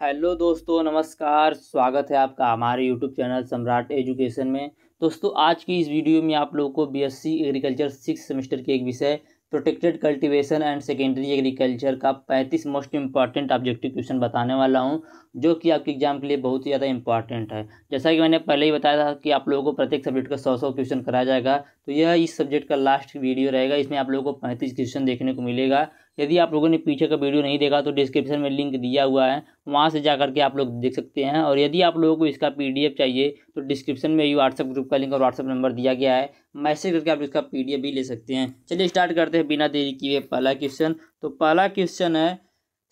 Hello दोस्तों, नमस्कार। स्वागत है आपका हमारे यूट्यूब चैनल सम्राट एजुकेशन में। दोस्तों, आज की इस वीडियो में आप लोगों को बीएससी एग्रीकल्चर सिक्स सेमेस्टर के एक विषय protected cultivation and secondary agriculture का पैंतीस मोस्ट इंपॉर्टेंट ऑब्जेक्टिव क्वेश्चन बताने वाला हूँ, जो कि आपके एग्ज़ाम के लिए बहुत ही ज़्यादा इंपॉर्टेंट है। जैसा कि मैंने पहले ही बताया था कि आप लोगों को प्रत्येक सब्जेक्ट का सौ सौ क्वेश्चन कराया जाएगा तो यह इस सब्जेक्ट का लास्ट वीडियो रहेगा। इसमें आप लोगों को पैंतीस क्वेश्चन देखने को मिलेगा। यदि आप लोगों ने पीछे का वीडियो नहीं देखा तो डिस्क्रिप्शन में लिंक दिया हुआ है, वहाँ से जा करके आप लोग देख सकते हैं। और यदि आप लोगों को इसका पीडीएफ चाहिए तो डिस्क्रिप्शन में ये व्हाट्सअप ग्रुप का लिंक और व्हाट्सअप नंबर दिया गया है। मैसेज करके आप इसका पीडीएफ भी ले सकते हैं। चलिए स्टार्ट करते हैं बिना देरी किए पहला क्वेश्चन तो पहला क्वेश्चन है,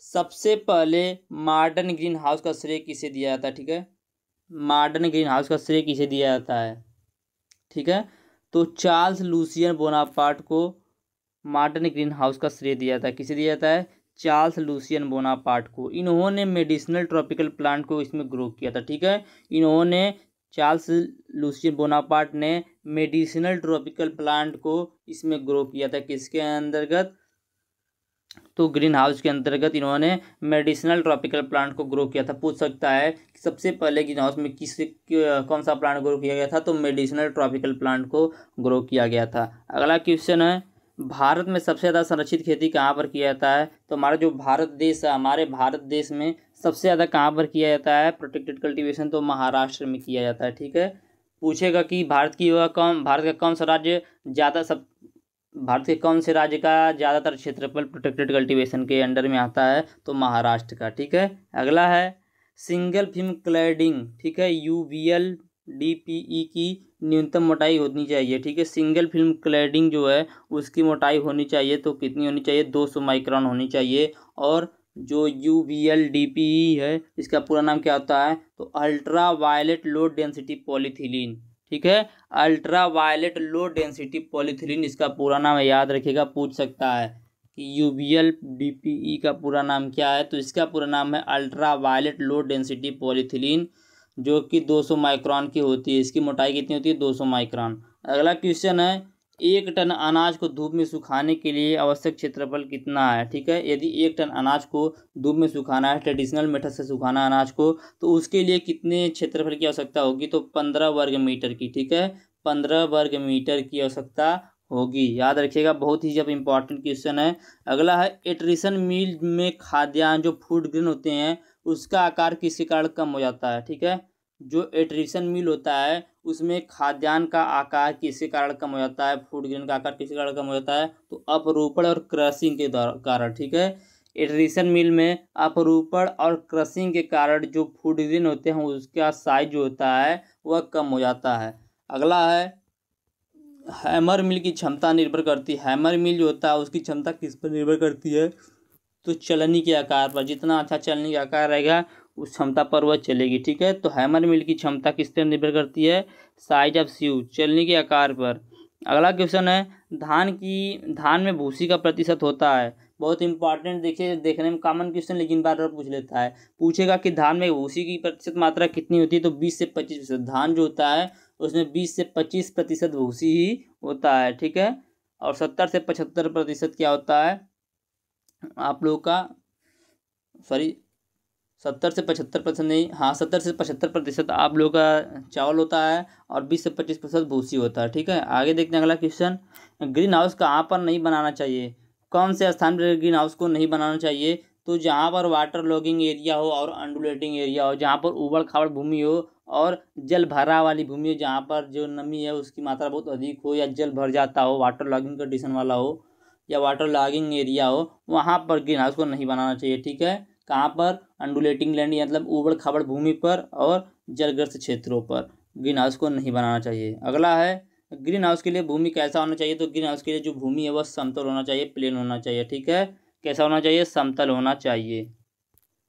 सबसे पहले मॉडर्न ग्रीन हाउस का श्रेय किसे दिया जाता है? ठीक है? मॉडर्न ग्रीन हाउस का श्रेय किसे दिया जाता है? ठीक है? तो चार्ल्स लूसियन बोनापार्ट को मॉडर्न ग्रीन हाउस का श्रेय दिया जाता है। किसे दिया जाता है? चार्ल्स लूसियन बोनापार्ट को। इन्होंने मेडिसिनल ट्रॉपिकल प्लांट को इसमें ग्रो किया था, ठीक है? इन्होंने चार्ल्स लूसियन बोनापार्ट ने मेडिसिनल ट्रॉपिकल प्लांट को इसमें ग्रो किया था किसके अंतर्गत? तो ग्रीन हाउस के अंतर्गत इन्होंने मेडिसिनल ट्रॉपिकल प्लांट को ग्रो किया था। पूछ सकता है कि सबसे पहले ग्रीन हाउस में किस कौन सा प्लांट ग्रो किया गया था? तो मेडिसिनल ट्रॉपिकल प्लांट को ग्रो किया गया था। अगला क्वेश्चन है भारत में सबसे ज़्यादा संरक्षित खेती कहाँ पर किया जाता है? तो हमारा जो भारत देश है, हमारे भारत देश में सबसे ज़्यादा कहाँ पर किया जाता है? प्रोटेक्टेड कल्टीवेशन तो महाराष्ट्र में किया जाता है, ठीक है? पूछेगा कि भारत की वह कौन, भारत का कौन सा राज्य ज़्यादा सब, भारत के कौन से राज्य का ज़्यादातर क्षेत्रफल प्रोटेक्टेड कल्टीवेशन के अंडर में आता है? तो महाराष्ट्र का, ठीक है? अगला है सिंगल फ़िल्म क्लैडिंग ठीक है? यू वी एल ई की न्यूनतम मोटाई होनी चाहिए, ठीक है? सिंगल फ़िल्म क्लैडिंग जो है, उसकी मोटाई होनी चाहिए तो कितनी होनी चाहिए? दो सौ माइक्रॉन होनी चाहिए। और जो U V L D P E है, इसका पूरा नाम क्या होता है? तो ultra violet low density polyethylene, ठीक है? Ultra violet low density polyethylene, इसका पूरा नाम याद रखिएगा, पूछ सकता है कि U V L D P E का पूरा नाम क्या है? तो इसका पूरा नाम है ultra violet low density polyethylene. जो कि 200 माइक्रोन की होती है, इसकी मोटाई कितनी होती है? 200 माइक्रोन। अगला क्वेश्चन है, एक टन अनाज को धूप में सुखाने के लिए आवश्यक क्षेत्रफल कितना है? ठीक है, यदि एक टन अनाज को धूप में सुखाना है, ट्रेडिशनल मेथड से सुखाना अनाज को तो उसके लिए कितने क्षेत्रफल की आवश्यकता होगी? तो पंद्रह वर्ग मीटर की, ठीक है? पंद्रह वर्ग मीटर की आवश्यकता होगी। याद रखिएगा, बहुत ही जब इम्पोर्टेंट क्वेश्चन है। अगला है एट्रिशन मिल में खाद्यान्न जो फ़ूड ग्रेन होते हैं उसका आकार किसी कारण कम हो जाता है, ठीक है? जो एट्रिशन मिल होता है, उसमें खाद्यान्न का आकार किसी कारण कम हो जाता है फ़ूड ग्रेन का आकार किसी कारण कम हो जाता है तो अपरूपण और क्रसिंग के कारण, ठीक है? एट्रिशन मिल में अपरूपण और क्रसिंग के कारण जो फ़ूड ग्रेन होते हैं, उसका साइज़ जो होता है, वह कम हो जाता है। अगला है हैमर मिल की क्षमता निर्भर करती है। हैमर मिल जो होता है, उसकी क्षमता किस पर निर्भर करती है? तो चलनी के आकार पर, जितना अच्छा चलनी का आकार रहेगा, उस क्षमता पर वह चलेगी, ठीक है? तो हैमर मिल की क्षमता किस पर निर्भर करती है? साइज़ ऑफ़ स्यू चलनी के आकार पर। अगला क्वेश्चन है, धान की, धान में भूसी का प्रतिशत होता है। बहुत इंपॉर्टेंट देखिए, देखने में कॉमन क्वेश्चन लेकिन बार बार पूछ लेता है। पूछेगा कि धान में भूसी की प्रतिशत मात्रा कितनी होती है तो बीस से पच्चीस प्रतिशत। धान जो होता है, उसमें बीस से पच्चीस प्रतिशत भूसी ही होता है, ठीक है? और सत्तर से पचहत्तर प्रतिशत क्या होता है? आप लोगों का सॉरी सत्तर से पचहत्तर प्रतिशत नहीं हाँ सत्तर से पचहत्तर प्रतिशत आप लोगों का चावल होता है और बीस से पच्चीस प्रतिशत भूसी होता है, ठीक है? आगे देखते हैं अगला क्वेश्चन ग्रीन हाउस कहाँ पर नहीं बनाना चाहिए? कौन से स्थान पर ग्रीन हाउस को नहीं बनाना चाहिए? तो जहाँ पर वाटर लॉगिंग एरिया हो और अंडुलेटिंग एरिया हो, जहाँ पर उबड़ खाबड़ भूमि हो और जल भरा वाली भूमि हो, जहाँ पर जो नमी है उसकी मात्रा बहुत अधिक हो या जल भर जाता हो वाटर लॉगिंग कंडीशन वाला हो या वाटर लॉगिंग एरिया हो, वहाँ पर ग्रीन हाउस को नहीं बनाना चाहिए, ठीक है? कहाँ पर? अंडुलेटिंग लैंड मतलब उबड़ खाबड़ भूमि पर और जलग्रस्त क्षेत्रों पर। ग्रीन हाउस को नहीं बनाना चाहिए। अगला है ग्रीन हाउस के लिए भूमि कैसा होना चाहिए? तो ग्रीन हाउस के लिए जो भूमि है, वह समतल होना चाहिए प्लेन होना चाहिए, ठीक है? कैसा होना चाहिए? समतल होना चाहिए।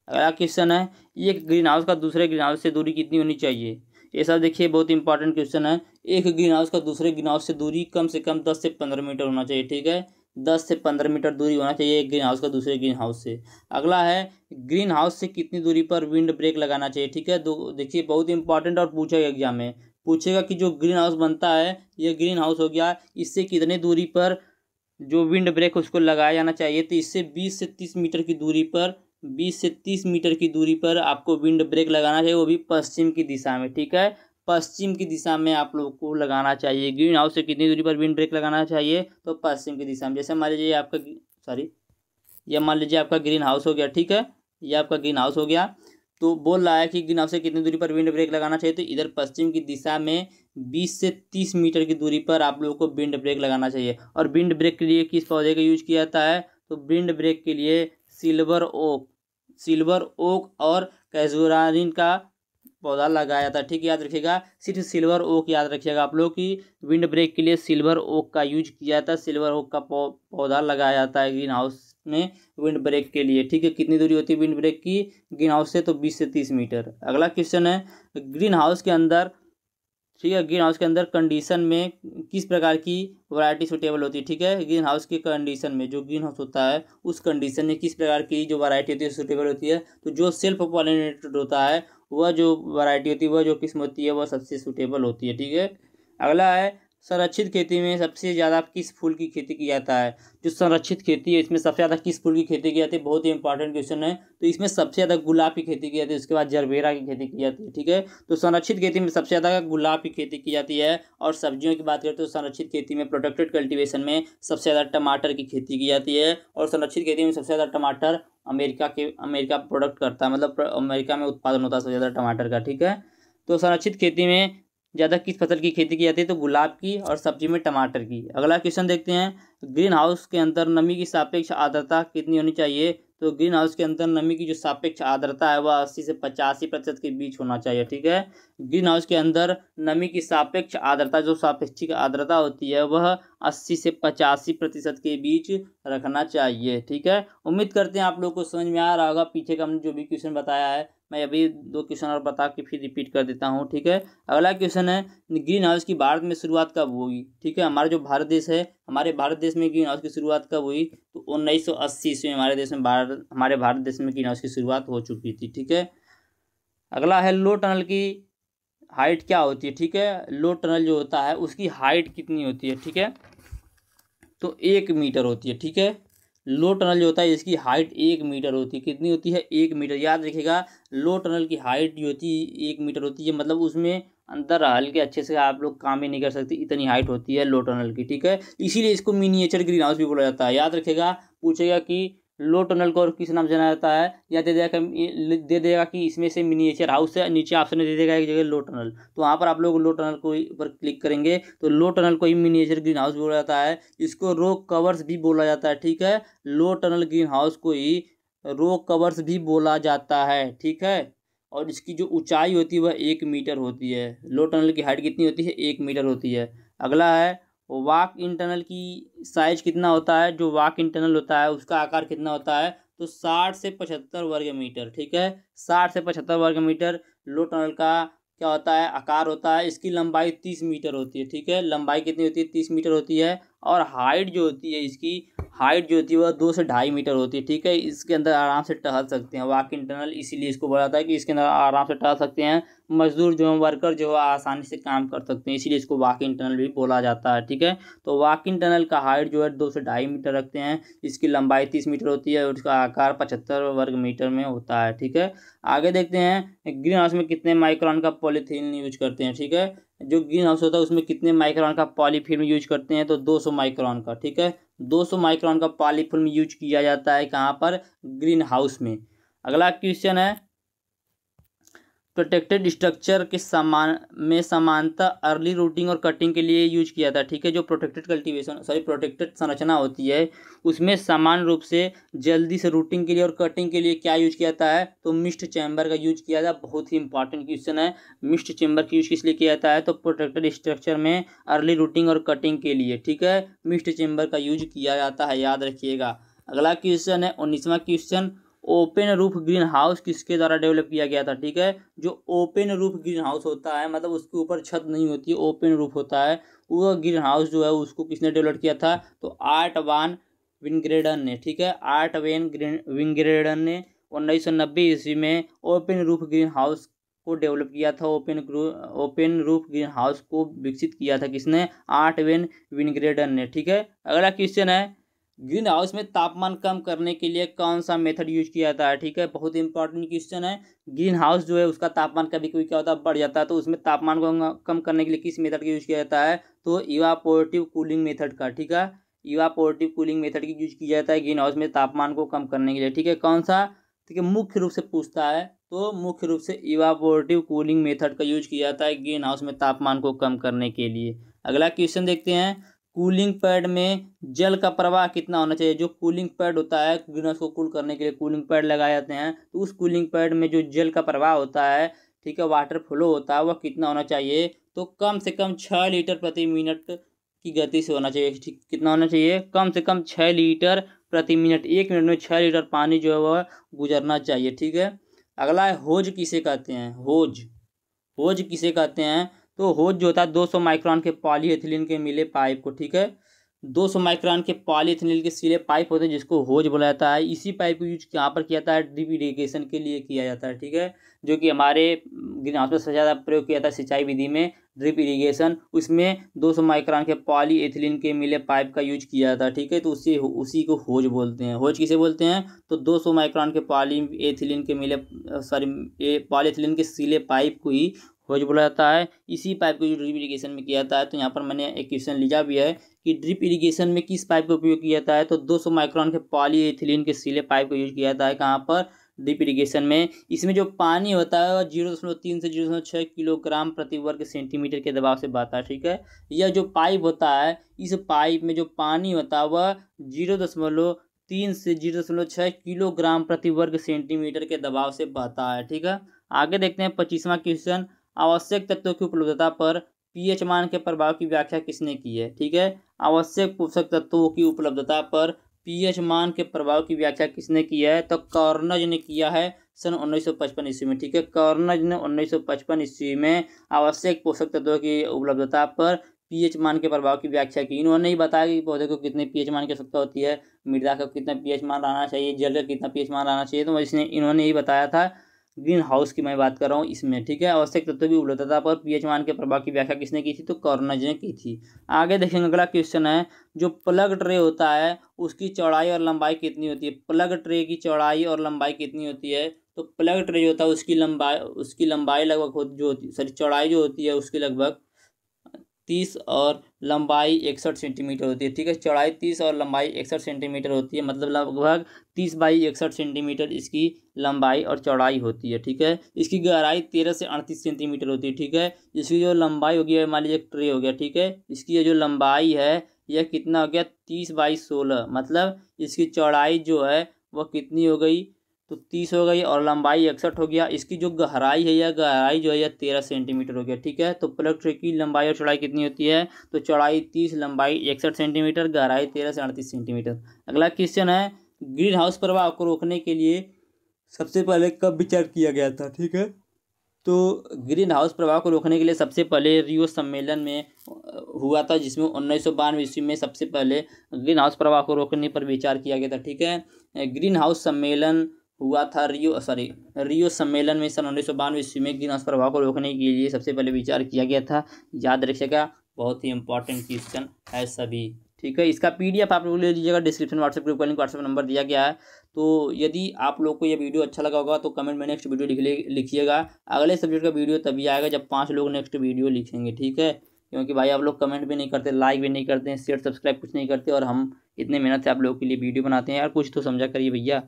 अगला क्वेश्चन है, एक ग्रीन हाउस का दूसरे ग्रीन हाउस से दूरी कितनी होनी चाहिए? ये सब देखिए, बहुत इंपॉर्टेंट क्वेश्चन है। एक ग्रीन हाउस का दूसरे ग्रीन हाउस से दूरी कम से कम दस से पंद्रह मीटर होना चाहिए, ठीक है? दस से पंद्रह मीटर दूरी होना चाहिए एक ग्रीन हाउस का दूसरे ग्रीन हाउस से। अगला है ग्रीन हाउस से कितनी दूरी पर विंड ब्रेक लगाना चाहिए? ठीक है देखिए, बहुत इंपॉर्टेंट और पूछेगा एग्ज़ाम में। पूछेगा कि जो ग्रीन हाउस बनता है, ये ग्रीन हाउस हो गया, इससे कितने दूरी पर जो विंड ब्रेक उसको लगाया जाना चाहिए? तो इससे बीस से तीस मीटर की दूरी पर, बीस से तीस मीटर की दूरी पर आपको विंड ब्रेक लगाना चाहिए, वो भी पश्चिम की दिशा में। ठीक है पश्चिम की दिशा में आप लोग को लगाना चाहिए। ग्रीन हाउस से कितनी दूरी पर विंड ब्रेक लगाना चाहिए? तो पश्चिम की दिशा में, जैसे मान लीजिए आपका सॉरी यह मान लीजिए आपका ग्रीन हाउस हो गया, ठीक है? ये आपका ग्रीन हाउस हो गया। तो बोल रहा है कि ग्रीन हाउस से कितनी दूरी पर विंड ब्रेक लगाना चाहिए? तो इधर पश्चिम की दिशा में बीस से तीस मीटर की दूरी पर आप लोगों को विंड ब्रेक लगाना चाहिए। और विंड ब्रेक के लिए किस पौधे का यूज़ किया जाता है? तो विंड ब्रेक के लिए सिल्वर ओक सिल्वर ओक और कैजुरानिन का पौधा लगाया था। ठीक याद रखिएगा, सिर्फ़ सिल्वर ओक याद रखिएगा आप लोग कि। विंड ब्रेक के लिए सिल्वर ओक का यूज़ किया था। सिल्वर ओक का पौधा लगाया जाता है ग्रीन हाउस में विंड ब्रेक के लिए। ठीक है, कितनी दूरी होती है विंड ब्रेक की? ग्रीन हाउस से तो बीस से तीस मीटर। अगला क्वेश्चन है, ग्रीन हाउस के अंदर, ठीक है, ग्रीन हाउस के अंदर कंडीशन में किस प्रकार की वैरायटी सुटेबल होती है? ठीक है, ग्रीन हाउस के कंडीशन में जो ग्रीन हाउस होता है, उस कंडीशन में किस प्रकार की जो वैरायटी होती है सुटेबल होती है? तो जो सेल्फ पॉलिनेटेड होता है वह जो वैरायटी होती है, वह जो किस्म होती है, वह सबसे सूटेबल होती है, ठीक है? अगला है संरक्षित खेती में सबसे ज़्यादा किस फूल की खेती की जाता है? जो संरक्षित खेती है, इसमें सबसे ज़्यादा किस फूल की खेती की जाती है? बहुत ही इंपॉर्टेंट क्वेश्चन है। तो इसमें सबसे ज़्यादा गुलाब की खेती की जाती है, उसके बाद जरबेरा की खेती की जाती है, ठीक है? तो संरक्षित खेती में सबसे ज़्यादा गुलाब की खेती की जाती है और सब्जियों की बात करें तो संरक्षित खेती में प्रोटेक्टेड कल्टिवेशन में सबसे ज़्यादा टमाटर की खेती की जाती है और संरक्षित खेती में सबसे ज़्यादा टमाटर अमेरिका के, अमेरिका प्रोडक्ट करता है मतलब अमेरिका में उत्पादन होता है सबसे ज़्यादा टमाटर का, ठीक है? तो संरक्षित खेती में ज़्यादा किस फ़सल की खेती की जाती है? तो गुलाब की और सब्ज़ी में टमाटर की। अगला क्वेश्चन देखते हैं। ग्रीन हाउस के अंदर नमी की सापेक्ष आर्द्रता कितनी होनी चाहिए? तो ग्रीन हाउस के अंदर नमी की जो सापेक्ष आर्द्रता है, वह अस्सी से पचासी प्रतिशत के बीच होना चाहिए, ठीक है? ग्रीन हाउस के अंदर नमी की सापेक्ष आर्द्रता, जो सापेक्षिक आर्द्रता होती है, वह अस्सी से पचासी प्रतिशत के बीच रखना चाहिए, ठीक है? उम्मीद करते हैं आप लोग को समझ में आ रहा होगा। पीछे का हमने जो भी क्वेश्चन बताया है, मैं अभी दो क्वेश्चन और बता के फिर रिपीट कर देता हूँ, ठीक है? अगला क्वेश्चन है ग्रीन हाउस की भारत में शुरुआत कब हुई, ठीक है? हमारा जो भारत देश है, हमारे भारत देश में ग्रीन हाउस की शुरुआत कब हुई? तो उन्नीस सौ अस्सी ईस्वी हमारे देश में भारत हमारे भारत देश में ग्रीन हाउस की शुरुआत हो चुकी थी, ठीक है? अगला है लो टनल की हाइट क्या होती है, ठीक है? लो टनल जो होता है, उसकी हाइट कितनी होती है, ठीक है? तो एक मीटर होती है, ठीक है? लो टनल जो होता है, इसकी हाइट एक मीटर होती है। कितनी होती है? एक मीटर। याद रखिएगा, लो टनल की हाइट जो होती है, एक मीटर होती है। मतलब उसमें अंदर हल्के अच्छे से आप लोग काम ही नहीं कर सकते, इतनी हाइट होती है लो टनल की, ठीक है? इसीलिए इसको मिनिएचर ग्रीन हाउस भी बोला जाता है। याद रखेगा पूछेगा कि लो टनल को और किस नाम जाना जाता है? या दे देगा दे देगा कि इसमें से मिनिएचर हाउस है, नीचे ऑप्शन दे देगा एक जगह लो टनल। तो वहाँ पर आप लोग लो टनल को पर क्लिक करेंगे तो लो टनल को ही मिनिएचर ग्रीन हाउस बोला जाता है। इसको रो कवर्स भी बोला जाता है, ठीक है? लो टनल ग्रीन हाउस को ही रो कवर्स भी बोला जाता है, ठीक है? और इसकी जो ऊंचाई होती है, वह एक मीटर होती है। लो टनल की हाइट कितनी होती है? एक मीटर होती है। अगला है वाक इंटरनल की साइज़ कितना होता है, जो वाक इंटरनल होता है, उसका आकार कितना होता है तो साठ से पचहत्तर वर्ग मीटर, ठीक है? साठ से पचहत्तर वर्ग मीटर लो टनल का क्या होता है? आकार होता है, इसकी लंबाई तीस मीटर होती है, ठीक है? लंबाई कितनी होती है? तीस मीटर होती है, और हाइट जो होती है इसकी हाइट जो होती है, वह दो से ढाई मीटर होती है, ठीक है? इसके अंदर आराम से टहल सकते हैं, वाक इंटरनल इसीलिए इसको बोला जाता है कि इसके अंदर आराम से टहल सकते हैं मजदूर जो है वर्कर जो है, आसानी से काम कर सकते हैं। इसीलिए इसको वाक टनल भी बोला जाता है, ठीक है? तो वाक टनल का हाइट जो है, दो से ढाई मीटर रखते हैं। इसकी लंबाई तीस मीटर होती है और उसका आकार पचहत्तर वर्ग मीटर में होता है, ठीक है? आगे देखते हैं ग्रीन हाउस में कितने माइक्रॉन का पॉलीथीन यूज़ करते हैं, ठीक है? जो ग्रीन हाउस होता है, उसमें कितने माइक्रॉन का पॉलीफिल्म यूज़ करते हैं तो 200 माइक्रॉन का, ठीक है? 200 माइक्रॉन का पॉलीफिल्म यूज़ किया जाता है कहाँ पर? ग्रीन हाउस में। अगला क्वेश्चन है प्रोटेक्टेड स्ट्रक्चर के समान, में समानता अर्ली रूटिंग और कटिंग के लिए यूज़ किया था, ठीक है? जो प्रोटेक्टेड कल्टीवेशन सॉरी प्रोटेक्टेड संरचना होती है, उसमें समान रूप से जल्दी से रूटिंग के लिए और कटिंग के लिए क्या यूज़ किया जाता है तो मिस्ट चैम्बर का यूज़ किया जाता है बहुत ही इंपॉर्टेंट क्वेश्चन है। मिस्ट चैम्बर का यूज़ किस लिए किया जाता है तो प्रोटेक्टेड स्ट्रक्चर में अर्ली रूटिंग और कटिंग के लिए, ठीक है? मिस्ट चैम्बर का यूज़ किया जाता है, याद रखिएगा। अगला क्वेश्चन है, उन्नीसवा question open roof green house किसके द्वारा डेवलप किया गया था, ठीक है? जो ओपन रूफ ग्रीन हाउस होता है मतलब उसके ऊपर छत नहीं होती है ओपन रूफ होता है, वो ग्रीन हाउस जो है उसको किसने डेवलप किया था? तो आर्ट वान विंग्रेडन ने, ठीक है? आर्ट वेन ग्रीन, विंग्रेडन ने उन्नीस सौ नब्बे ईस्वी में ओपन रूफ ग्रीन हाउस को डेवलप किया था, open open roof green house को विकसित किया था किसने? आर्ट वेन विनग्रेडन ने, ठीक है? अगला क्वेश्चन है ग्रीन हाउस में तापमान कम करने के लिए कौन सा मेथड यूज़ किया जाता है? ठीक है, बहुत इंपॉर्टेंट क्वेश्चन है। ग्रीन हाउस जो है, उसका तापमान कभी कभी क्या होता है? बढ़ जाता है तो उसमें तापमान को कम करने के लिए किस मेथड का यूज़ किया जाता है? तो इवापोरेटिव कूलिंग मेथड का, ठीक है? इवापोरेटिव कूलिंग मेथड की यूज़ किया जाता है ग्रीन हाउस में तापमान को कम करने के लिए, ठीक है? कौन सा? ठीक है, मुख्य रूप से पूछता है तो मुख्य रूप से इवापोरेटिव कूलिंग मेथड का यूज़ किया जाता है ग्रीन हाउस में तापमान को कम करने के लिए। अगला क्वेश्चन देखते हैं। कूलिंग पैड में जल का प्रवाह कितना होना चाहिए? जो कूलिंग पैड होता है ग्रीन को कूल करने के लिए कूलिंग पैड लगाए जाते हैं तो उस कूलिंग पैड में जो जल का प्रवाह होता है, ठीक है वाटर फ्लो होता है, वह कितना होना चाहिए? तो कम से कम छः लीटर प्रति मिनट की गति से होना चाहिए, ठीक, कितना होना चाहिए? कम से कम छः लीटर प्रति मिनट, एक मिनट में छः लीटर पानी जो है वह गुजरना चाहिए, ठीक है? अगला है होज किसे कहते हैं? होज। होज किसे कहते हैं? तो होज जो होता है दो सौ माइक्रॉन के पॉलीएथिलीन के मिले पाइप को, ठीक है? दो सौ माइक्रोन के पॉलीथिनिल के सिले पाइप होते हैं जिसको होज बोला जाता है। इसी पाइप को यूज़ यहाँ पर किया जाता है? ड्रिप इरीगेशन के लिए किया जाता है, ठीक है? जो कि हमारे ग्रीन हाउस में सबसे ज़्यादा प्रयोग किया जाता है सिंचाई विधि में ड्रिप इरीगेशन। उसमें दो सौ माइक्रोन के पॉली एथिलीन के मिले पाइप का यूज़ किया जाता है, ठीक है? तो उसी उसी को होज बोलते हैं। होज किसे बोलते हैं? तो दो सौ माइक्रोन के पॉली एथिलीन के मिले सॉरी पॉलीथिलीन के सिले पाइप को ही होज बोला जाता है, इसी पाइप को जो ड्रिप इरीगेशन में किया जाता है तो यहाँ पर मैंने एक क्वेश्चन लिया भी है कि ड्रिप इरीगेशन में किस पाइप का उपयोग किया जाता है तो 200 माइक्रोन के पॉलीएथिलीन के सिले पाइप का यूज़ किया जाता है कहाँ पर? ड्रिप इरीगेशन में। इसमें जो पानी होता है, वह ज़ीरो दशमलव तीन से ज़ीरो दशमलव छः किलोग्राम प्रति वर्ग सेंटीमीटर के दबाव से बहता है, ठीक है? यह जो पाइप होता है, इस पाइप में जो पानी होता है, वह ज़ीरो दशमलव तीन से ज़ीरो दशमलव छः किलोग्राम प्रति वर्ग सेंटीमीटर के दबाव से बहता है, ठीक है? आगे देखते हैं पच्चीसवा क्वेश्चन। आवश्यक तत्वों की उपलब्धता पर पीएच मान के प्रभाव की व्याख्या किसने की है? ठीक है? आवश्यक पोषक तत्वों की उपलब्धता पर पीएच मान के प्रभाव की व्याख्या किसने की है? तो कॉर्नज ने किया है सन 1955 ईस्वी में। ठीक है? कॉर्नज ने 1955 ईस्वी में आवश्यक पोषक तत्वों की उपलब्धता पर पीएच मान के प्रभाव की व्याख्या की। इन्होंने ही बताया कि पौधे को कितने पीएच मान की आवश्यकता होती है। मृदा का कितना पीएच मान रहना चाहिए? जल का कितना पीएच मान रहना चाहिए? तो इसने इन्होंने ही बताया था ग्रीन हाउस की मैं बात कर रहा हूँ इसमें, ठीक है? आवश्यक तत्व की उपलब्धता पर पीएच मान के प्रभाव की व्याख्या किसने की थी? तो कॉर्नज ने की थी। आगे देखेंगे अगला क्वेश्चन है, जो प्लग ट्रे होता है, उसकी चौड़ाई और लंबाई कितनी होती है? प्लग ट्रे की चौड़ाई और लंबाई कितनी होती है? तो प्लग ट्रे जो होता है, उसकी लंबाई उसकी लंबाई लगभग जो होती सॉरी चौड़ाई जो होती है, उसकी लगभग तीस और लंबाई इकसठ सेंटीमीटर होती है, ठीक है? चौड़ाई तीस और लंबाई इकसठ सेंटीमीटर होती है मतलब लगभग तीस बाई इकसठ सेंटीमीटर इसकी लंबाई और चौड़ाई होती है, ठीक है? इसकी गहराई तेरह से अड़तीस सेंटीमीटर होती है, ठीक है? इसकी जो लंबाई होगी, मान लीजिए ट्रे हो गया, ठीक है? इसकी जो लंबाई है यह कितना हो गया? तीस बाई सोलह मतलब इसकी चौड़ाई जो है वह कितनी हो गई? तो तीस हो गई और लंबाई इकसठ हो गया। इसकी जो गहराई है, यह गहराई जो है, यह तेरह सेंटीमीटर हो गया, ठीक है? तो प्लग ट्रे की लंबाई और चौड़ाई कितनी होती है? तो चौड़ाई तीस, लंबाई इकसठ सेंटीमीटर, गहराई तेरह से अड़तीस सेंटीमीटर। अगला क्वेश्चन है ग्रीन हाउस प्रभाव को रोकने के लिए सबसे पहले कब विचार किया गया था, ठीक है? तो ग्रीन हाउस प्रभाव को रोकने के लिए सबसे पहले रियो सम्मेलन में हुआ था, जिसमें उन्नीस सौ बानवे ईस्वी में सबसे पहले ग्रीन हाउस प्रभाव को रोकने पर विचार किया गया था, ठीक है? ग्रीन हाउस सम्मेलन हुआ था रियो सॉरी रियो सम्मेलन में सन उन्नीस सौ बानवे ईस्वी में ग्रीन हाउस प्रभाव को रोकने के लिए सबसे पहले विचार किया गया था। याद रखिएगा, बहुत ही इंपॉर्टेंट क्वेश्चन है सभी। ठीक है, इसका पीडीएफ आप लोग ले लीजिएगा डिस्क्रिप्शन व्हाट्सएप ग्रुप का लिंक व्हाट्सएप नंबर दिया गया है। तो यदि आप लोग को यह वीडियो अच्छा लगा होगा तो कमेंट में नेक्स्ट वीडियो लिख लिखिएगा। अगले सब्जेक्ट का वीडियो तभी आएगा जब पाँच लोग नेक्स्ट वीडियो लिखेंगे, ठीक है? क्योंकि भाई, आप लोग कमेंट भी नहीं करते लाइक भी नहीं करते शेयर सब्सक्राइब कुछ नहीं करते, और हम इतने मेहनत से आप लोगों के लिए वीडियो बनाते हैं। यार, कुछ तो समझा करिए भैया।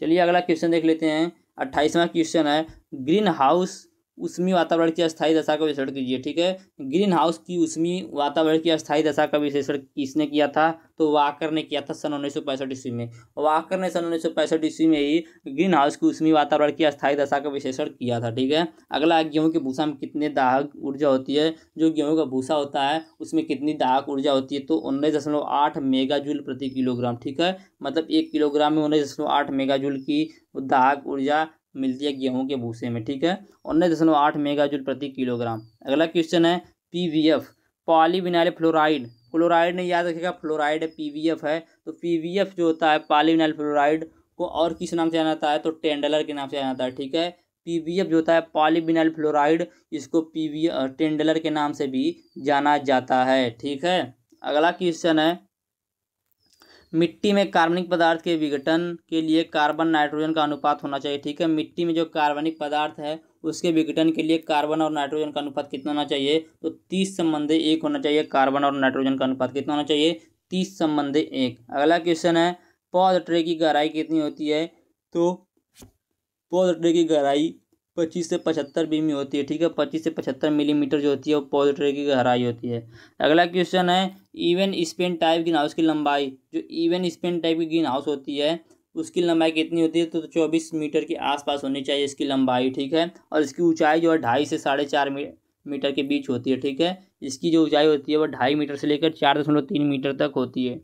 चलिए अगला क्वेश्चन देख लेते हैं। अट्ठाईसवां क्वेश्चन है ग्रीन हाउस उष्मी वातावरण की अस्थायी दशा का विश्लेषण कीजिए, ठीक है? ग्रीन हाउस की उष्मी वातावरण की अस्थायी दशा का विश्लेषण किसने किया था? तो वाकर ने किया था सन उन्नीस सौ पैंसठ ईस्वी में। वाकर ने सन उन्नीस सौ पैंसठ ईस्वी में ही ग्रीन हाउस की उष्मी वातावरण की अस्थायी दशा का विश्लेषण किया था, ठीक है? अगला, गेहूँ के भूसा में कितने दाहक ऊर्जा होती है? जो गेहूँ का भूसा होता है, उसमें कितनी दाहक ऊर्जा होती है? तो उन्नीस दशमलव आठ मेगा जूल प्रति किलोग्राम, ठीक है? मतलब एक किलोग्राम में उन्नीस दशमलव आठ मेगा जूल की दाहक ऊर्जा मिलती है गेहूँ के भूसे में, ठीक है? उन्नीस दशमलव आठ मेगा जूल प्रति किलोग्राम। अगला क्वेश्चन है P V F polyvinyl fluoride. Fluoride नहीं याद रखेगा फ्लोराइड पी वी एफ़ है। तो पी वी एफ़ जो होता है, पॉलीविनाइल फ्लोराइड को और किस नाम से जाना जाता है? तो टेंडलर के नाम से जाना जाता है, ठीक है? पी वी एफ़ जो होता है, पॉलीविनाइल फ्लोराइड, इसको पी वी टेंडलर के नाम से भी जाना जाता है, ठीक है? अगला क्वेश्चन है मिट्टी में कार्बनिक पदार्थ के विघटन के लिए कार्बन नाइट्रोजन का अनुपात होना चाहिए, ठीक है? मिट्टी में जो कार्बनिक पदार्थ है, उसके विघटन के लिए कार्बन और नाइट्रोजन का अनुपात कितना होना चाहिए? तो तीस संबंधे एक होना चाहिए, कार्बन और नाइट्रोजन का अनुपात कितना होना चाहिए? तीस संबंधे एक। अगला क्वेश्चन है, पौध ट्रे की गहराई कितनी होती है? तो पौध ट्रे की गहराई पच्चीस से पचहत्तर बीमी होती है, ठीक है? पच्चीस से पचहत्तर मिलीमीटर जो होती है, वो पौध ट्रे की गहराई होती है। अगला क्वेश्चन है, even span type green house की लंबाई, जो इवन स्पेन टाइप की ग्रीन हाउस होती है, उसकी लंबाई कितनी होती है? तो चौबीस मीटर के आसपास होनी चाहिए इसकी लंबाई, ठीक है? और इसकी ऊंचाई जो है, ढाई से साढ़े चार मीटर के बीच होती है, ठीक है? इसकी जो ऊंचाई होती है, वो ढाई मीटर से लेकर चार दशमलव तीन मीटर तक होती है।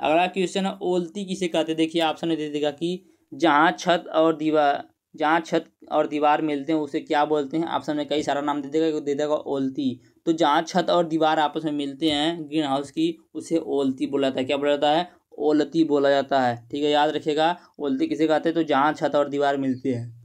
अगला क्वेश्चन है, ओलती किसे कहते देखिए ऑप्शन दे देगा कि जहाँ छत और दीवार जहाँ छत और दीवार मिलते हैं, उसे क्या बोलते हैं? ऑप्शन में कई सारा नाम दे देगा दे देगा ओलती। तो जहाँ छत और दीवार आपस में मिलते हैं, ग्रीन हाउस की, उसे ओलती बोला जाता है। क्या बोला जाता है? ओलती बोला जाता है। ठीक है, याद रखिएगा, ओलती किसे कहते हैं? तो जहाँ छत और दीवार मिलती है।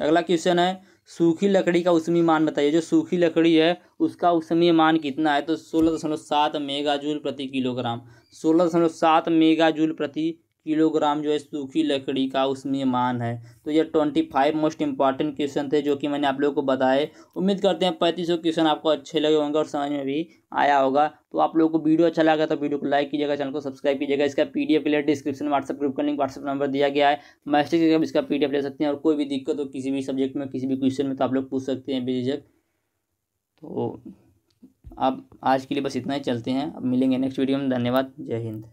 अगला क्वेश्चन है, सूखी लकड़ी का उसमी मान बताइए। जो सूखी लकड़ी है, उसका उसमी मान कितना है? तो सोलह दशमलव सात मेगा जूल प्रति किलोग्राम। सोलह दशमलव सात मेगा जूल प्रति किलोग्राम जो है सूखी लकड़ी का उसमें मान है। तो ये twenty five most important question थे, जो कि मैंने आप लोगों को बताए। उम्मीद करते हैं पैंतीस सौ क्वेश्चन आपको अच्छे लगे होंगे और समझ में भी आया होगा। तो आप लोगों को वीडियो अच्छा लगा तो वीडियो को लाइक कीजिएगा, चैनल को सब्सक्राइब कीजिएगा। इसका पी डी एफ़ ले डिस्क्रिप्शन व्हाट्सअप ग्रुप का लिंक व्हाट्सअप नंबर दिया गया है। मैसेज करके इसका पी डी एफ़ ले सकते हैं और कोई भी दिक्कत हो किसी भी सब्जेक्ट में, किसी भी क्वेश्चन में तो आप लोग पूछ सकते हैं बेझिझक तो अब आज के लिए बस इतना ही, चलते हैं। अब मिलेंगे नेक्स्ट वीडियो में। धन्यवाद। जय हिंद।